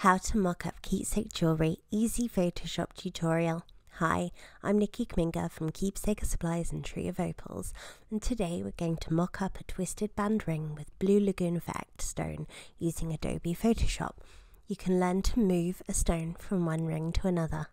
How to mock up keepsake jewellery easy Photoshop tutorial. Hi, I'm Nikki Kamminga from Keepsaker Supplies and Tree of Opals, and today we're going to mock up a twisted band ring with Blue Lagoon Effect stone using Adobe Photoshop. You can learn to move a stone from one ring to another.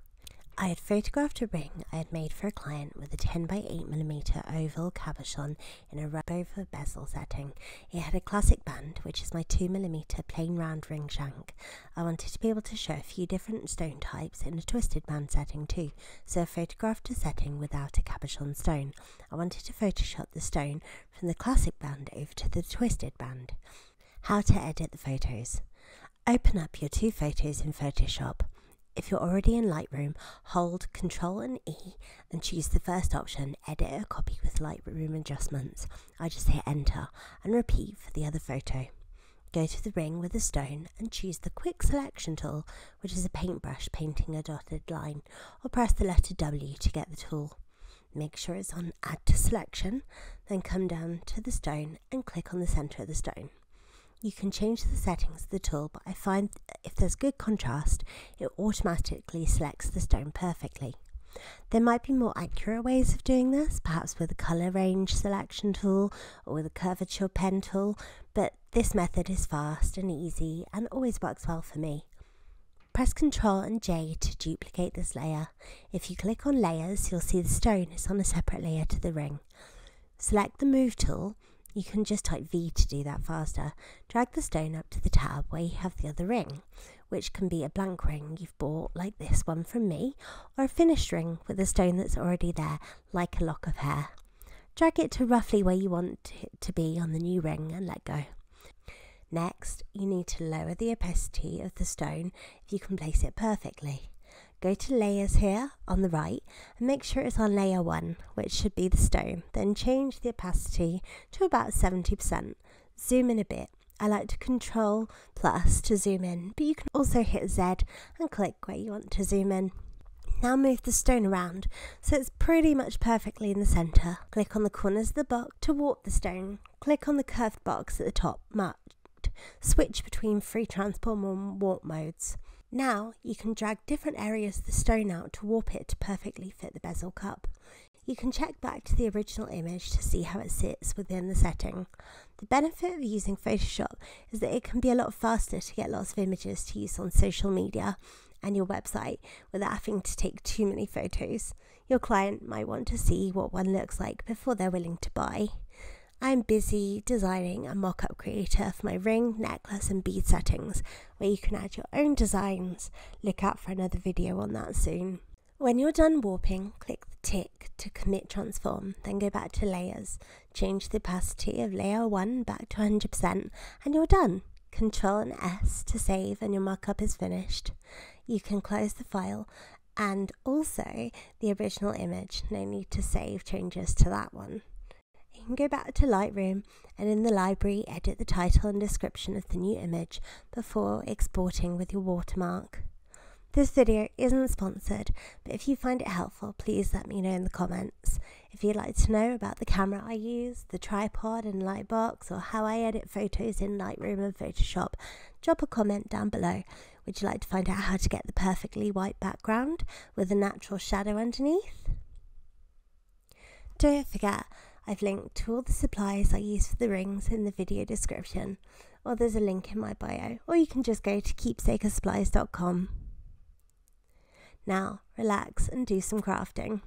I had photographed a ring I had made for a client with a 10 by 8mm oval cabochon in a rub over bezel setting. It had a classic band, which is my 2mm plain round ring shank. I wanted to be able to show a few different stone types in a twisted band setting too, so I photographed a setting without a cabochon stone. I wanted to Photoshop the stone from the classic band over to the twisted band. How to edit the photos. Open up your two photos in Photoshop. If you're already in Lightroom, hold Ctrl and E and choose the first option, Edit a copy with Lightroom adjustments. I just hit Enter and repeat for the other photo. Go to the ring with the stone and choose the Quick Selection tool, which is a paintbrush painting a dotted line, or press the letter W to get the tool. Make sure it's on Add to Selection, then come down to the stone and click on the centre of the stone. You can change the settings of the tool, but I find if there's good contrast, it automatically selects the stone perfectly. There might be more accurate ways of doing this, perhaps with a colour range selection tool or with a curvature pen tool, but this method is fast and easy and always works well for me. Press Ctrl and J to duplicate this layer. If you click on layers, you'll see the stone is on a separate layer to the ring. Select the Move tool you can just type V to do that faster. Drag the stone up to the tab where you have the other ring, which can be a blank ring you've bought, like this one from me, or a finished ring with a stone that's already there, like a lock of hair. Drag it to roughly where you want it to be on the new ring and let go. Next, you need to lower the opacity of the stone if you can place it perfectly. Go to layers here on the right and make sure it's on layer 1, which should be the stone. Then change the opacity to about 70%. Zoom in a bit. I like to control plus to zoom in, but you can also hit Z and click where you want to zoom in. Now move the stone around so it's pretty much perfectly in the centre. Click on the corners of the box to warp the stone. Click on the curved box at the top marked. Switch between free transform and warp modes. Now you can drag different areas of the stone out to warp it to perfectly fit the bezel cup. You can check back to the original image to see how it sits within the setting. The benefit of using Photoshop is that it can be a lot faster to get lots of images to use on social media and your website without having to take too many photos. Your client might want to see what one looks like before they're willing to buy. I'm busy designing a mock-up creator for my ring, necklace and bead settings where you can add your own designs. Look out for another video on that soon. When you're done warping, click the tick to commit transform, then go back to layers. Change the opacity of layer 1 back to 100% and you're done. Control and S to save and your mock-up is finished. You can close the file and also the original image. No need to save changes to that one you can go back to Lightroom and in the library edit the title and description of the new image before exporting with your watermark. This video isn't sponsored, but if you find it helpful, please let me know in the comments. If you'd like to know about the camera I use, the tripod and lightbox, or how I edit photos in Lightroom and Photoshop, drop a comment down below. Would you like to find out how to get the perfectly white background with a natural shadow underneath? Don't forget, I've linked to all the supplies I use for the rings in the video description, or there's a link in my bio, or you can just go to keepsakesupplies.com. Now, relax and do some crafting.